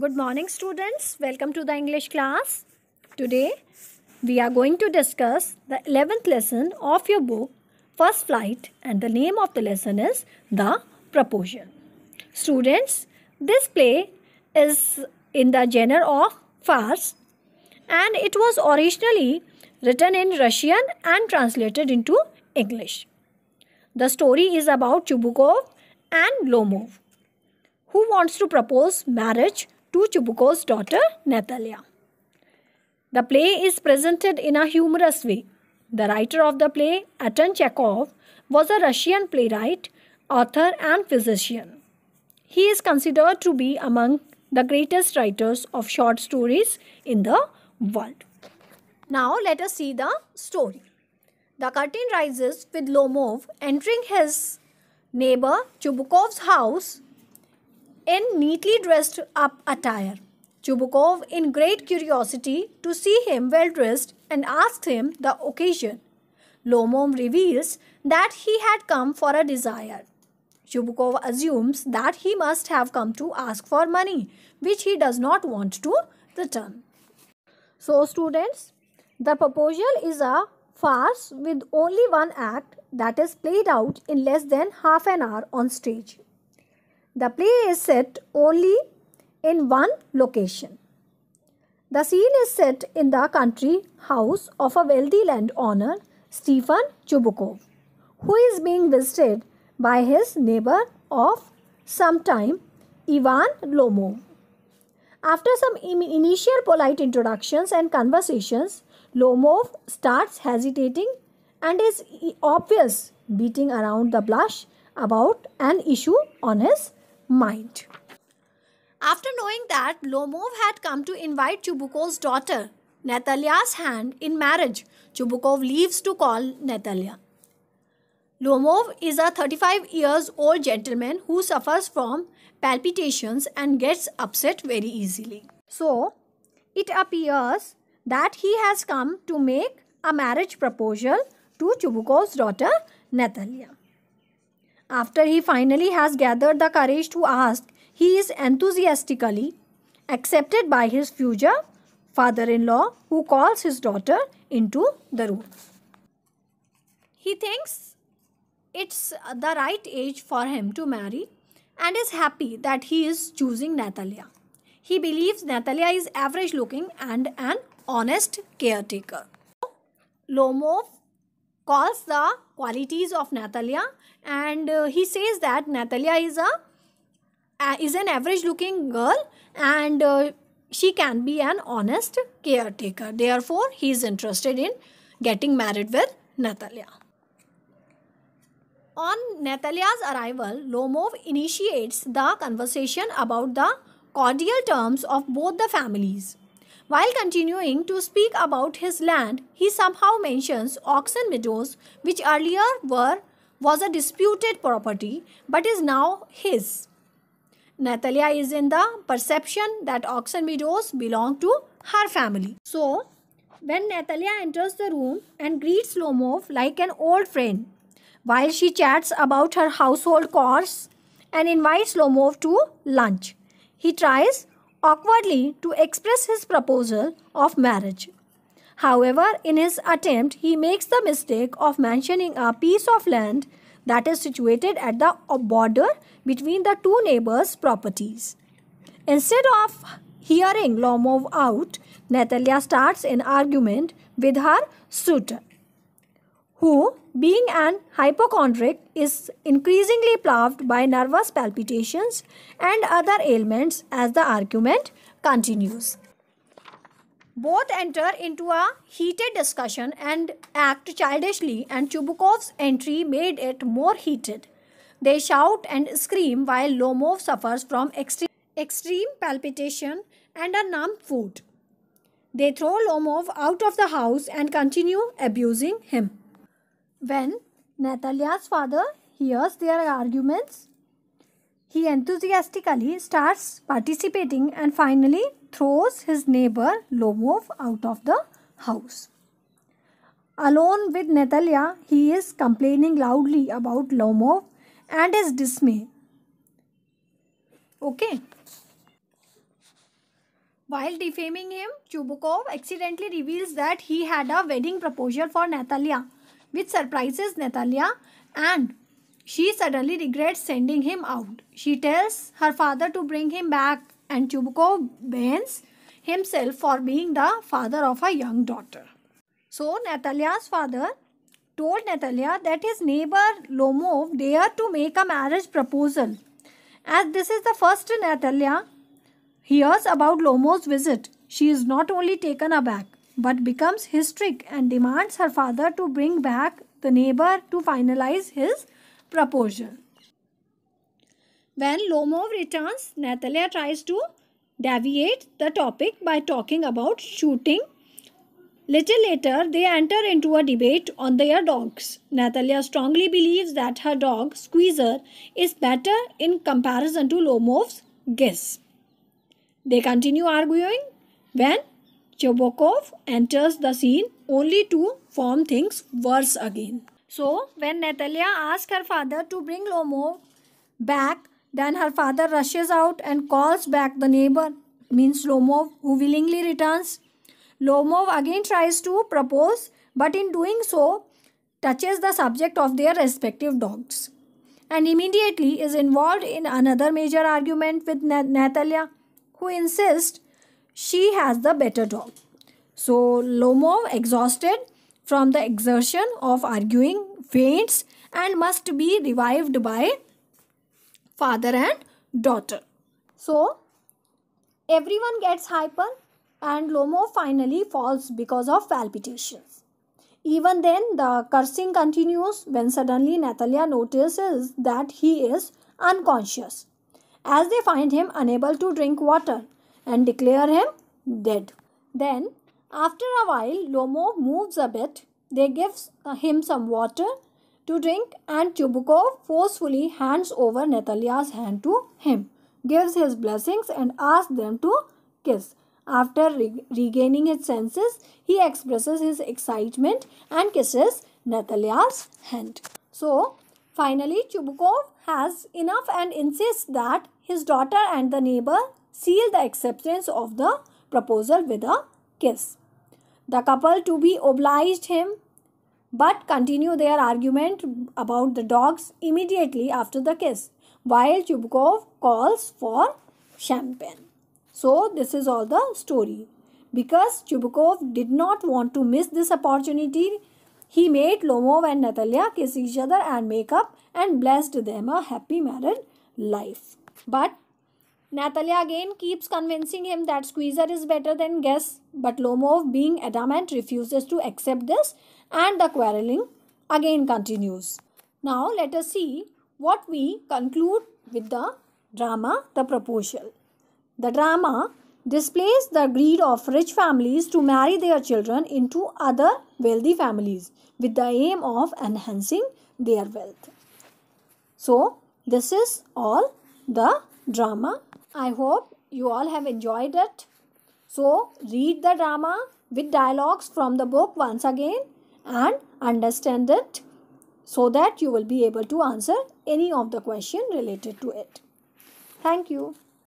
Good morning, students. Welcome to the English class. Today, we are going to discuss the 11th lesson of your book, First Flight, and the name of the lesson is The Proposal. Students, this play is in the genre of farce and it was originally written in Russian and translated into English. The story is about Chubukov and Lomov, who wants to propose marriage to Chubukov's daughter Natalia. The play is presented in a humorous way. The writer of the play, Anton Chekhov, was a Russian playwright, author, and physician. He is considered to be among the greatest writers of short stories in the world. Now let us see the story. The curtain rises with Lomov entering his neighbor Chubukov's house in neatly dressed up attire. Chubukov, in great curiosity to see him well dressed, and asks him the occasion. Lomov reveals that he had come for a desire. Chubukov assumes that he must have come to ask for money, which he does not want to return. So, students, the proposal is a farce with only one act that is played out in less than half an hour on stage. The play is set only in one location. The scene is set in the country house of a wealthy landowner, Stefan Chubukov, who is being visited by his neighbor of some time, Ivan Lomov. After some initial polite introductions and conversations, Lomov starts hesitating and is obvious beating around the blush about an issue on his mind. After knowing that Lomov had come to invite Chubukov's daughter, Natalia's hand in marriage, Chubukov leaves to call Natalia. Lomov is a 35 years old gentleman who suffers from palpitations and gets upset very easily. So, it appears that he has come to make a marriage proposal to Chubukov's daughter Natalia. After he finally has gathered the courage to ask, he is enthusiastically accepted by his future father-in-law who calls his daughter into the room. He thinks it's the right age for him to marry and is happy that he is choosing Natalia. He believes Natalia is average looking and an honest caretaker. Lomov calls the qualities of Natalia and uh, he says that Natalia is a uh, is an average looking girl and uh, she can be an honest caretaker. Therefore, he is interested in getting married with Natalia. On Natalia's arrival, Lomov initiates the conversation about the cordial terms of both the families. While continuing to speak about his land, he somehow mentions Oxen Meadows, which earlier were was a disputed property but is now his. Natalia is in the perception that Oxen Meadows belong to her family. So, when Natalia enters the room and greets Lomov like an old friend, while she chats about her household chores and invites Lomov to lunch, he tries awkwardly to express his proposal of marriage. However, in his attempt, he makes the mistake of mentioning a piece of land that is situated at the border between the two neighbors' properties. Instead of hearing Lomov out, Natalia starts an argument with her suitor, who, being an hypochondriac, is increasingly plagued by nervous palpitations and other ailments as the argument continues. Both enter into a heated discussion and act childishly, and Chubukov's entry made it more heated. They shout and scream while Lomov suffers from extreme, extreme palpitation and a numb foot. They throw Lomov out of the house and continue abusing him. When Natalia's father hears their arguments, he enthusiastically starts participating and finally throws his neighbor Lomov out of the house. Alone with Natalia, he is complaining loudly about Lomov and his dismay. Okay. While defaming him, Chubukov accidentally reveals that he had a wedding proposal for Natalia, which surprises Natalia and she suddenly regrets sending him out. She tells her father to bring him back and Chubukov bans himself for being the father of a young daughter. So Natalia's father told Natalia that his neighbor Lomov dared to make a marriage proposal. As this is the first Natalia hears about Lomov's visit, she is not only taken aback but becomes hysteric and demands her father to bring back the neighbor to finalize his proposal. When Lomov returns, Natalia tries to deviate the topic by talking about shooting. Little later, they enter into a debate on their dogs. Natalia strongly believes that her dog, Squeezer, is better in comparison to Lomov's Guess. They continue arguing when Chubukov enters the scene only to form things worse again. So, when Natalia asks her father to bring Lomov back, then her father rushes out and calls back the neighbor, means Lomov, who willingly returns. Lomov again tries to propose, but in doing so, touches the subject of their respective dogs and immediately is involved in another major argument with Natalia, who insists she has the better dog. So Lomov, exhausted from the exertion of arguing, faints and must be revived by father and daughter. So, everyone gets hyper and Lomo finally falls because of palpitations. Even then, the cursing continues when suddenly Natalia notices that he is unconscious as they find him unable to drink water and declare him dead. Then, after a while, Lomo moves a bit. They give uh, him some water to drink and Chubukov forcefully hands over Natalia's hand to him, gives his blessings and asks them to kiss. After re regaining his senses, he expresses his excitement and kisses Natalia's hand. So, finally, Chubukov has enough and insists that his daughter and the neighbor seal the acceptance of the proposal with a kiss. The couple to be obliged him but continue their argument about the dogs immediately after the kiss, while Chubukov calls for champagne. So, this is all the story. Because Chubukov did not want to miss this opportunity, he made Lomov and Natalia kiss each other and make up and blessed them a happy married life. But Natalia again keeps convincing him that Squeezer is better than Guess, but Lomov, being adamant, refuses to accept this and the quarreling again continues. Now let us see what we conclude with the drama The Proposal. The drama displays the greed of rich families to marry their children into other wealthy families with the aim of enhancing their wealth. So, this is all the drama I hope you all have enjoyed it. So, read the drama with dialogues from the book once again and understand it so that you will be able to answer any of the question related to it. Thank you.